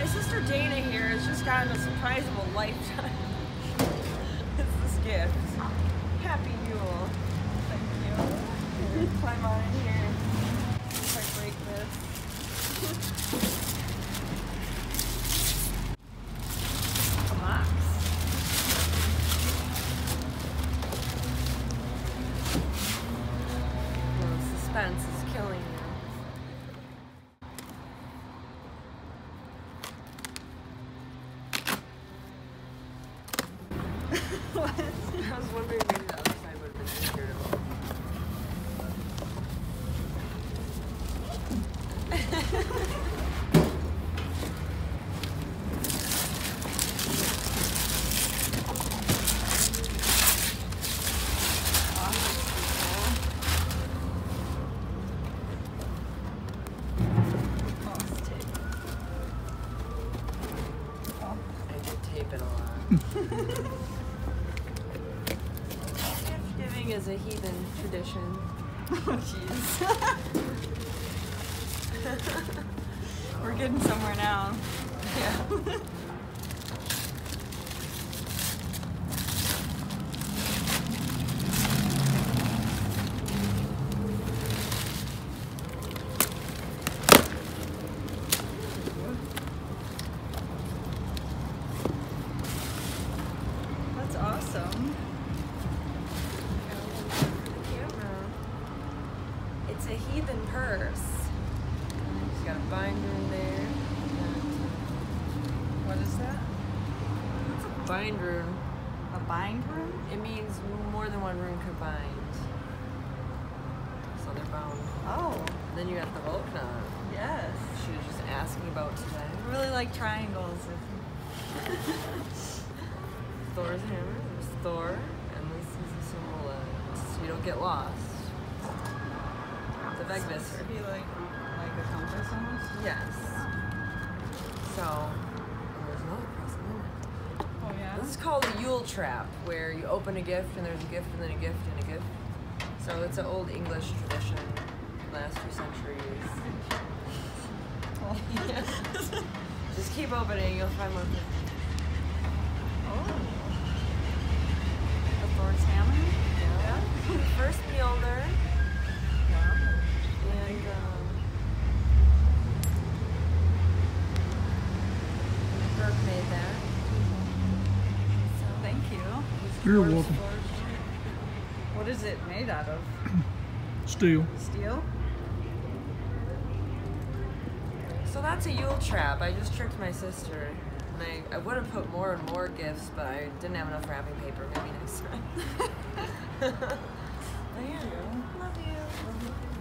my sister Dana here has just gotten a surprise of a lifetime. it's this gift. Happy Yule. Thank you. Climb on in here. If I break this. A box. Suspense is killing you. what? I was wondering maybe the other side would have been easier to open. I it a lot. Gift giving is a heathen tradition. Oh, jeez. We're getting somewhere now. Yeah. It's a heathen purse. It's got a bindrune in there. What is that? It's a bindrune. A bindrune? It means more than one rune combined. So they're bound. Oh, then you got the Volk yes. She was just asking about today. I really like triangles. Thor's hammer. There's Thor. And this is a symbol uh, so you don't get lost. The Vegvísir. Be like, like a compass almost? Yes. So, there's another cross. Oh, yeah. This is called a Yule trap, where you open a gift and there's a gift and then a gift and a gift. So it's an old English tradition, last few centuries. Oh. Just keep opening, you'll find more. oh. Burke made that. So, Thank you. You're welcome. forged What is it made out of? Steel. Steel? So that's a Yule trap. I just tricked my sister. And I, I would have put more and more gifts, but I didn't have enough wrapping paper. Maybe next time. but yeah, love you. Are you gonna call